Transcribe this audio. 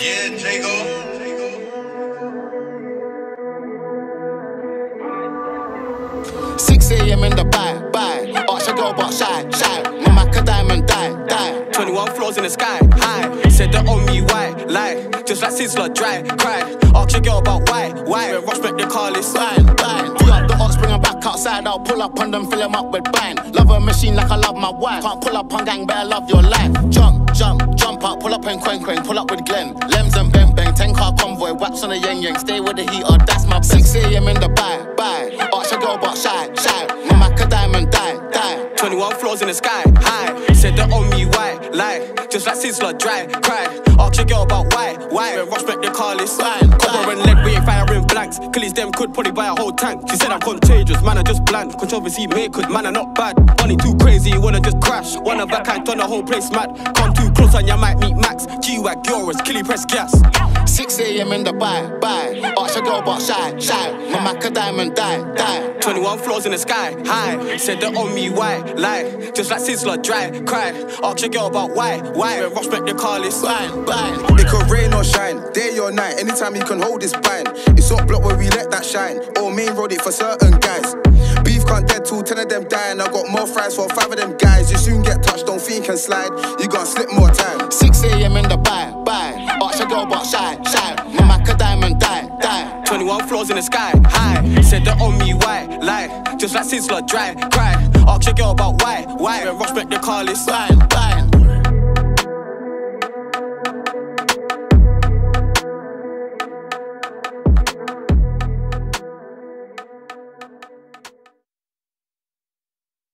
Yeah, Jago. 6 a.m. in Dubai, buy. Ask your girl, but shy, shy. My Mac a diamond, die, die. 21 floors in the sky, high. Said they owe me why, lie. Just like Sizzla, dry, cry. Ask your girl about why, why. When Russ make the car list. Bang, bang. Pull up the ox, bring her back outside. I'll pull up on them, fill them up with bang. Love a machine like I love my wife. Can't pull up on gang, better love your life. Jump, Pull up in Quen Quen, pull up with Glenn. Lems and bang bang. 10 car convoy, waps on the yang yang. Stay with the heater, oh, that's my best. 6 a.m. in Dubai, buy. Ask your girl, but shy, shy. My Mac a diamond, die, die. 21 floors in the sky, high. Said they owe me lie. Just like Sizzla, dry, cry. Ask your girl about why, why. When Russ make the car list. Bang, Cover and lead, we ain't firing blanks. Killies them could probably buy a whole tank. She said I'm contagious, man, I just bland. Controversy makers, man, I not bad. Money too crazy, wanna just crash. One of a kind, turn the whole place mad. Come too close and you might meet Max. G-Wag, Euros, Killy press gas. 6 a.m. in Dubai, buy. Ask your girl, but shy, shy. My Mac a diamond, die, die. 21 floors in the sky, high. Said they owe me why, lie. Just like Sizzler, dry, cry. Ask your girl about why, why. When make the car list. Bang, bang. It could rain or shine, day or night, anytime you can hold this bind. It's up block where we let that shine, or main road it for certain guys. Beef can't dead till 10 of them die, and I got more fries for five of them guys. You soon get touched, don't think can slide, you gonna slip more time. 6 a.m. in Dubai, buy. Ask your girl, but shy, shy. My Mac a diamond, die, die. 21 floors in the sky, high. Said they owe me why, lie. Just like Sizzla, dry, cry. Ask your girl about why, why. When make the car list. Bang, bang.